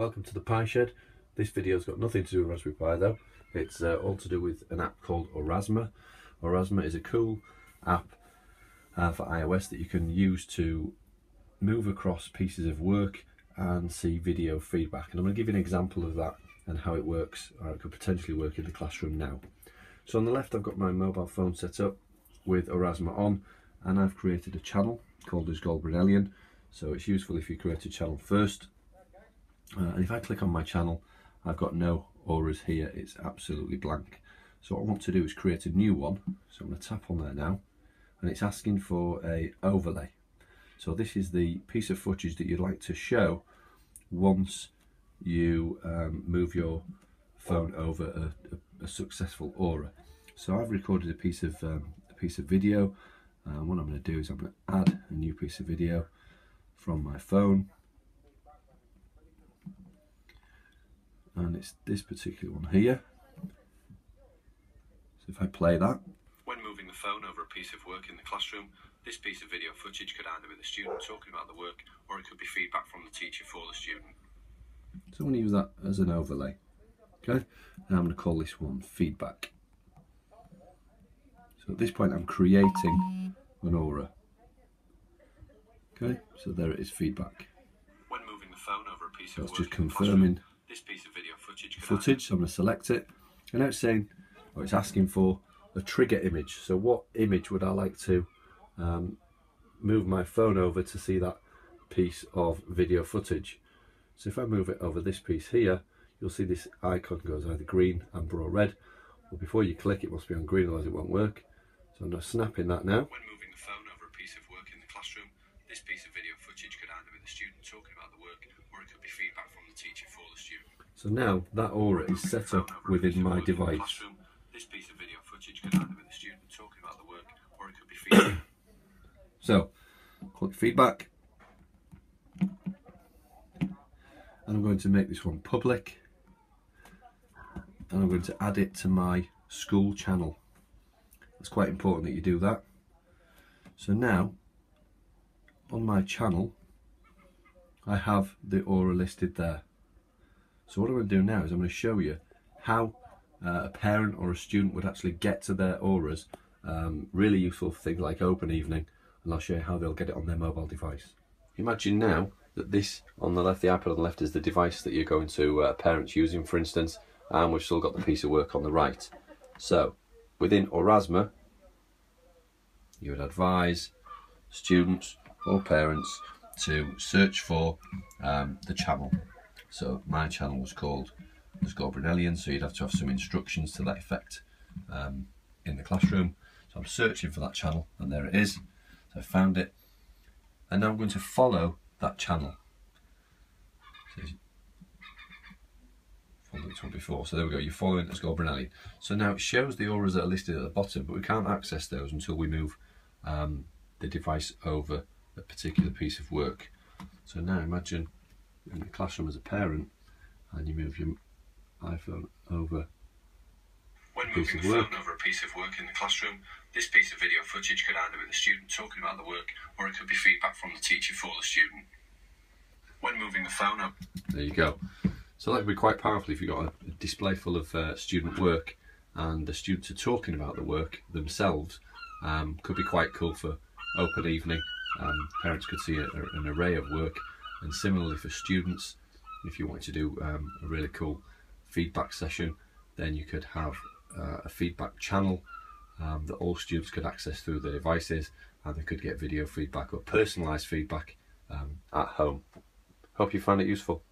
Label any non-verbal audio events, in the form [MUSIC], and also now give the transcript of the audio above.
welcome to the Pi Shed. This video's got nothing to do with Raspberry Pi though. It's uh, all to do with an app called Aurasma. Aurasma is a cool app uh, for iOS that you can use to move across pieces of work and see video feedback. And I'm going to give you an example of that and how it works, or it could potentially work in the classroom now. So on the left I've got my mobile phone set up with Aurasma on and I've created a channel called as Brunellian. So it's useful if you create a channel first uh, and if I click on my channel, I've got no auras here, it's absolutely blank. So what I want to do is create a new one. So I'm going to tap on there now, and it's asking for a overlay. So this is the piece of footage that you'd like to show once you um, move your phone over a, a, a, successful aura. So I've recorded a piece of um, a piece of video. And what I'm going to do is I'm going to add a new piece of video from my phone and it's this particular one here. So if I play that. When moving the phone over a piece of work in the classroom, this piece of video footage could either be the student talking about the work or it could be feedback from the teacher for the student. So I'm going to use that as an overlay. Okay, and I'm going to call this one feedback. So at this point I'm creating an aura. Okay, so there it is feedback. When moving the phone over a piece so of work just confirming this piece of video footage. Footage, so I'm going to select it. And now it's saying, or it's asking for a trigger image. So what image would I like to um, move my phone over to see that piece of video footage? So if I move it over this piece here, you'll see this icon goes either green, amber or red. Well, before you click, it must be on green, otherwise it won't work. So I'm just snapping that now. When moving the phone over a piece of work in the classroom, this piece of video footage could either be the student talking about the work or it could be feedback teacher for the student. So now that aura is set up within my device. [COUGHS] So, click feedback. And I'm going to make this one public. And I'm going to add it to my school channel. It's quite important that you do that. So now, on my channel, I have the aura listed there. So what I'm going to do now is I'm going to show you how uh, a parent or a student would actually get to their auras. Um, really useful for things like open evening and I'll show you how they'll get it on their mobile device. Imagine now that this on the left, the iPad on the left is the device that you're going to uh, parents using for instance and we've still got the piece of work on the right. So within Aurasma you would advise students or parents to search for um, the channel so my channel was called was Brunellian, so you'd have to have some instructions to that effect um, in the classroom. So I'm searching for that channel, and there it is. So I found it, and now I'm going to follow that channel. So followed it before. So there we go, you're following go Brunellian. So now it shows the auras that are listed at the bottom, but we can't access those until we move um, the device over a particular piece of work. So now imagine in the classroom as a parent and you move your iPhone over when moving the phone over a piece of work in the classroom, this piece of video footage could either be the student talking about the work or it could be feedback from the teacher for the student. When moving the phone up. There you go. So that would be quite powerful if you've got a display full of uh, student work and the students are talking about the work themselves. Um, could be quite cool for open evening. Um, parents could see a, a, an array of work and similarly for students, if you want to do um, a really cool feedback session, then you could have uh, a feedback channel um, that all students could access through their devices and they could get video feedback or personalised feedback um, at home. Hope you found it useful.